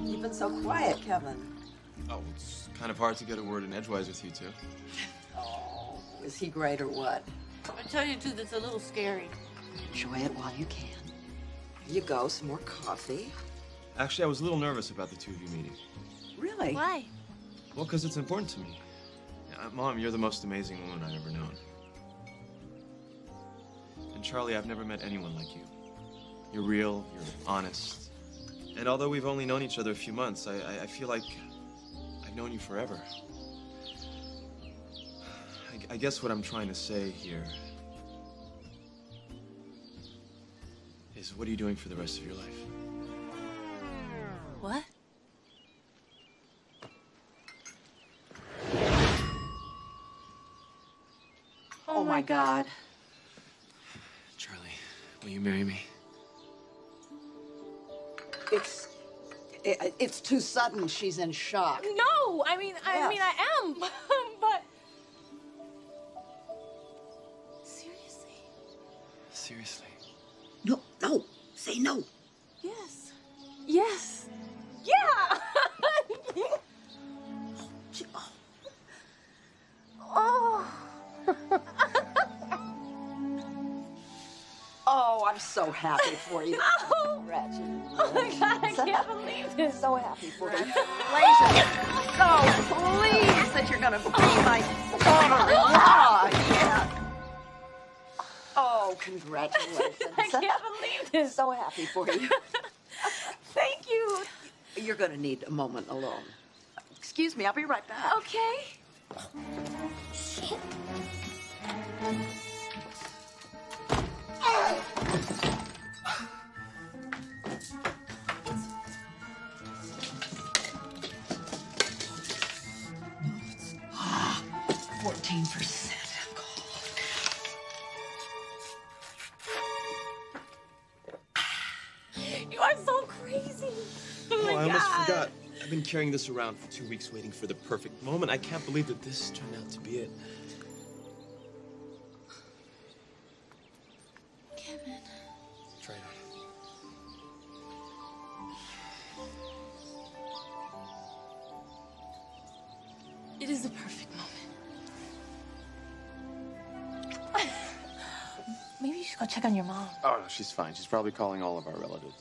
been so quiet, Kevin? Oh, it's kind of hard to get a word in edgewise with you two. Oh, is he great or what? I tell you the truth, it's a little scary. Enjoy it while you can. Here you go, some more coffee. Actually, I was a little nervous about the two of you meeting. Really? Why? Well, because it's important to me. Mom, you're the most amazing woman I've ever known. And Charlie, I've never met anyone like you. You're real, you're honest. And although we've only known each other a few months, I, I, I feel like I've known you forever. I, I guess what I'm trying to say here is what are you doing for the rest of your life? What? Oh, my God. Charlie, will you marry me? It's it, it's too sudden. She's in shock. No, I mean, I Yes. mean, I am, but seriously, Seriously. No, no. Say no. yes, yes, yeah. so happy for you. oh, Ratchet. oh my God, I can't believe this! So happy for you. Congratulations. so pleased that you're going to be oh. my daughter-in-law. Oh. yeah. Oh, congratulations. I can't believe this. So happy for you. Thank you. You're going to need a moment alone. Excuse me, I'll be right back. Okay. Shit. 14% alcohol. You are so crazy. Oh, oh I almost forgot. I've been carrying this around for two weeks waiting for the perfect moment. I can't believe that this turned out to be it. Try it. It is the perfect moment. Maybe you should go check on your mom. Oh, no, she's fine. She's probably calling all of our relatives.